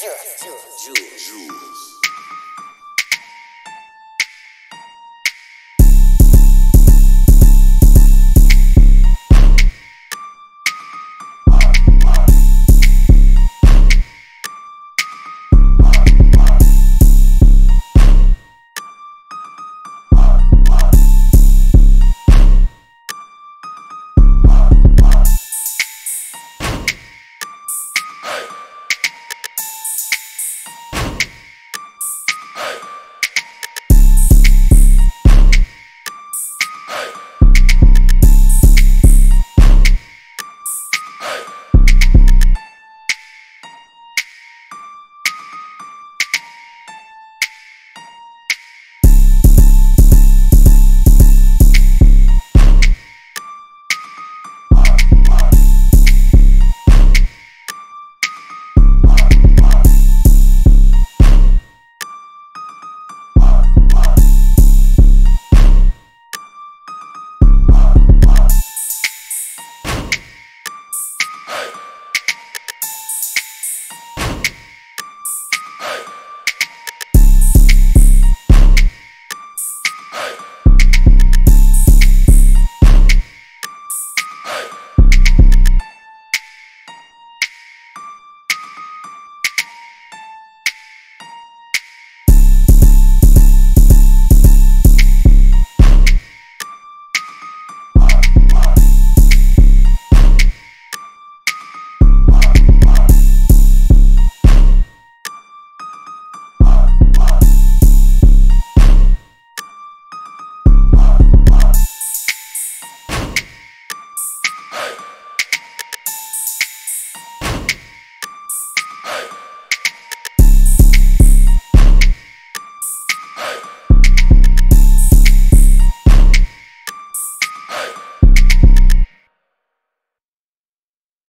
Jules. Jules. Jules.